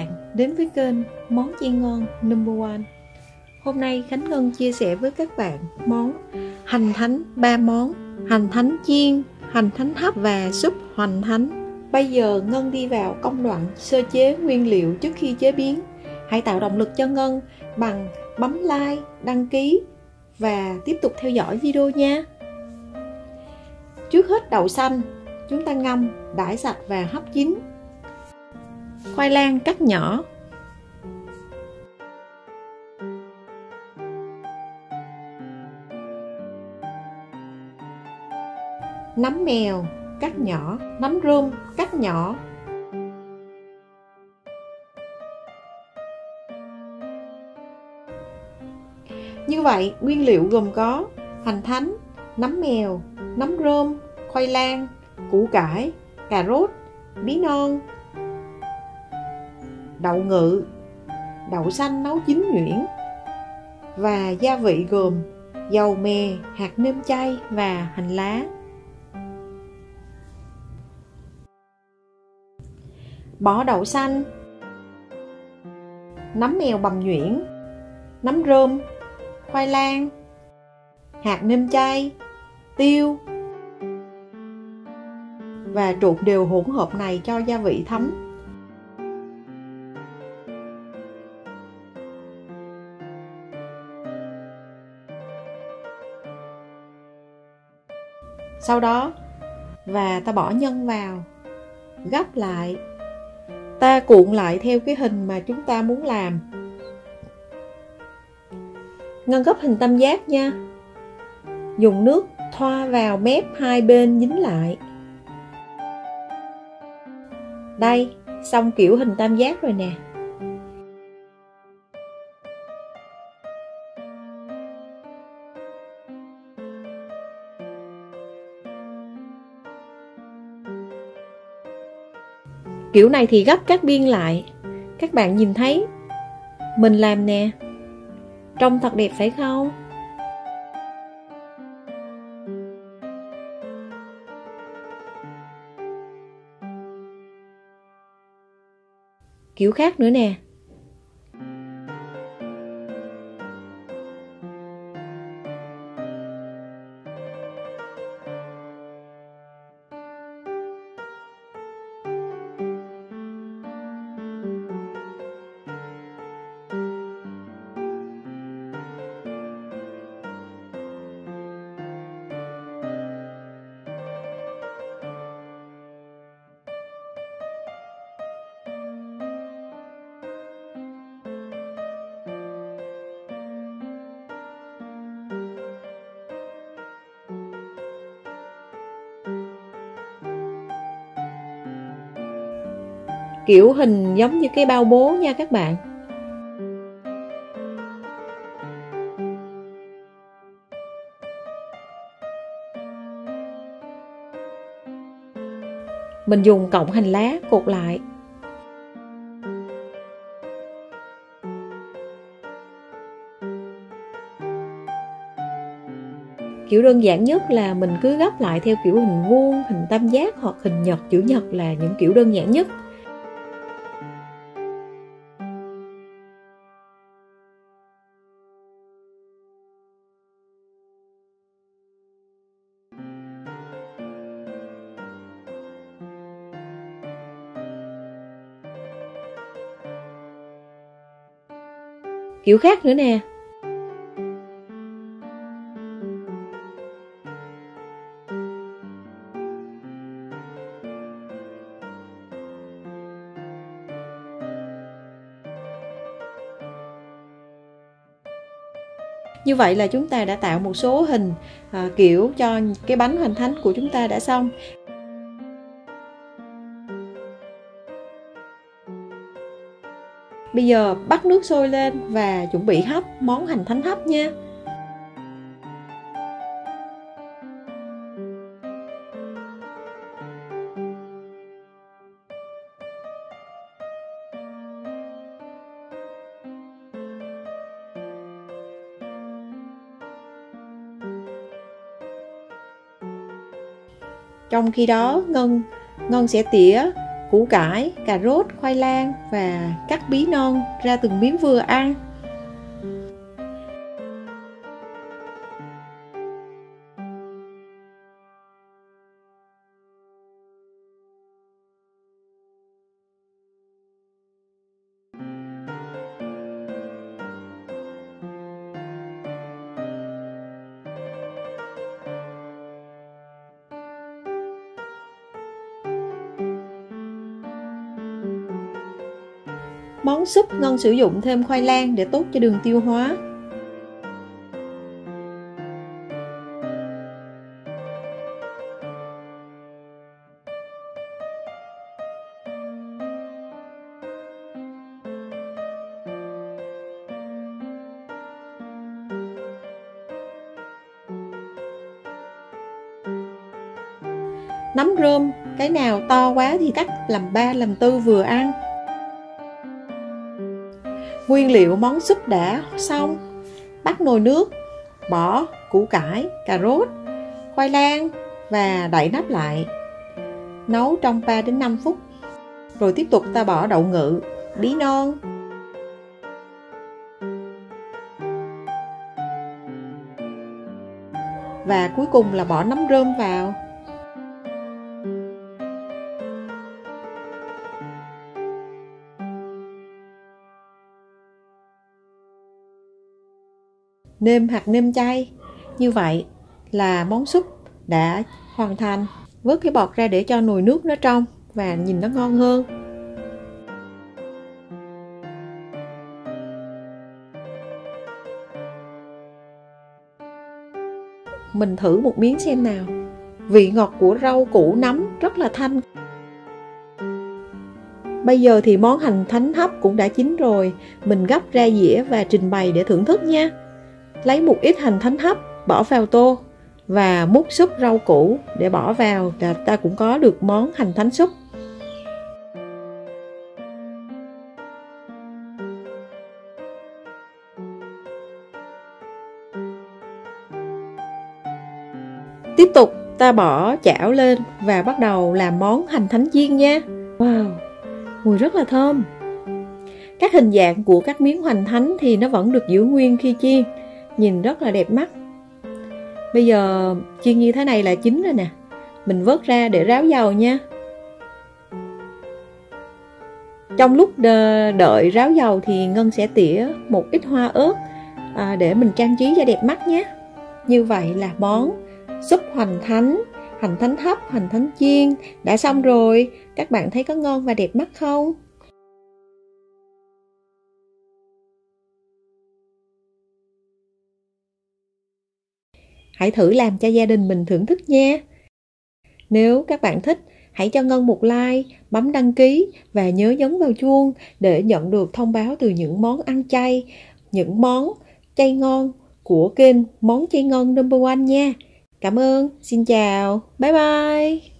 Bạn đến với kênh Món chiên ngon number one. Hôm nay Khánh Ngân chia sẻ với các bạn món hành thánh ba món Hành thánh chiên, hành thánh hấp và súp hoành thánh. Bây giờ Ngân đi vào công đoạn sơ chế nguyên liệu trước khi chế biến. Hãy tạo động lực cho Ngân bằng bấm like, đăng ký và tiếp tục theo dõi video nha. Trước hết đậu xanh chúng ta ngâm, đãi sạch và hấp chín khoai lang cắt nhỏ. Nấm mèo cắt nhỏ. Nấm rơm cắt nhỏ. Như vậy, nguyên liệu gồm có hành thánh, nấm mèo, nấm rơm, khoai lang, củ cải, cà rốt, bí non đậu ngự đậu xanh nấu chín nhuyễn và gia vị gồm dầu mè, hạt nêm chay và hành lá. Bỏ đậu xanh Nấm mèo bằm nhuyễn Nấm rơm Khoai lang Hạt nêm chay Tiêu Và trộn đều hỗn hợp này cho gia vị thấm sau đó, và ta bỏ nhân vào, gấp lại, ta cuộn lại theo cái hình mà chúng ta muốn làm. Ngân gấp hình tam giác nha. Dùng nước thoa vào mép hai bên dính lại. Đây, xong kiểu hình tam giác rồi nè. Kiểu này thì gấp các biên lại. Các bạn nhìn thấy. Mình làm nè. Trông thật đẹp phải không? Kiểu khác nữa nè. Kiểu hình giống như cái bao bố nha các bạn. Mình dùng cọng hành lá cột lại. Kiểu đơn giản nhất là mình cứ gấp lại theo kiểu hình vuông, hình tam giác hoặc hình nhật, chữ nhật là những kiểu đơn giản nhất. Kiểu khác nữa nè. Như vậy là chúng ta đã tạo một số hình à, kiểu cho cái bánh hoành thánh của chúng ta đã xong. Bây giờ bắt nước sôi lên và chuẩn bị hấp, món hành thánh hấp nha. Trong khi đó, Ngân Ngân sẽ tỉa củ cải, cà rốt, khoai lang và cắt bí non ra từng miếng vừa ăn. Món súp ngon sử dụng thêm khoai lang để tốt cho đường tiêu hóa. Nấm rơm, cái nào to quá thì cắt làm ba làm tư vừa ăn. Nguyên liệu món súp đã xong. Bắt nồi nước Bỏ củ cải, cà rốt, khoai lang và đậy nắp lại. Nấu trong 3 đến 5 phút. Rồi tiếp tục ta bỏ đậu ngự, bí non. Và cuối cùng là bỏ nấm rơm vào. Nêm hạt nêm chay. Như vậy là món súp đã hoàn thành. Vớt cái bọt ra để cho nồi nước nó trong và nhìn nó ngon hơn. Mình thử một miếng xem nào. Vị ngọt của rau củ nấm rất là thanh. Bây giờ thì món hành thánh hấp cũng đã chín rồi, mình gấp ra dĩa và trình bày để thưởng thức nha lấy một ít hành thánh hấp bỏ vào tô và múc súp rau củ để bỏ vào là ta cũng có được món hành thánh súp. Tiếp tục ta bỏ chảo lên và bắt đầu làm món hành thánh chiên nha. Wow, mùi rất là thơm. Các hình dạng của các miếng hoành thánh thì nó vẫn được giữ nguyên khi chiên nhìn rất là đẹp mắt. Bây giờ chiên như thế này là chín rồi nè. Mình vớt ra để ráo dầu nha. Trong lúc đợi ráo dầu thì ngân sẽ tỉa một ít hoa ớt à, để mình trang trí cho đẹp mắt nhé. Như vậy là món súp hoành thánh hành thánh hấp hành thánh chiên. Đã xong rồi. Các bạn thấy có ngon và đẹp mắt không? Hãy thử làm cho gia đình mình thưởng thức nha. Nếu các bạn thích, hãy cho Ngân một like, bấm đăng ký và nhớ nhấn vào chuông để nhận được thông báo từ những món ăn chay, những món chay ngon của kênh Món Chay Ngon Number One nha. Cảm ơn, xin chào, bye bye.